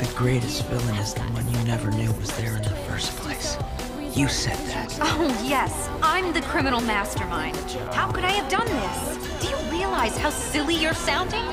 The greatest villain is the one you never knew was there in the first place. You said that. Oh, yes. I'm the criminal mastermind. How could I have done this? Do you realize how silly you're sounding?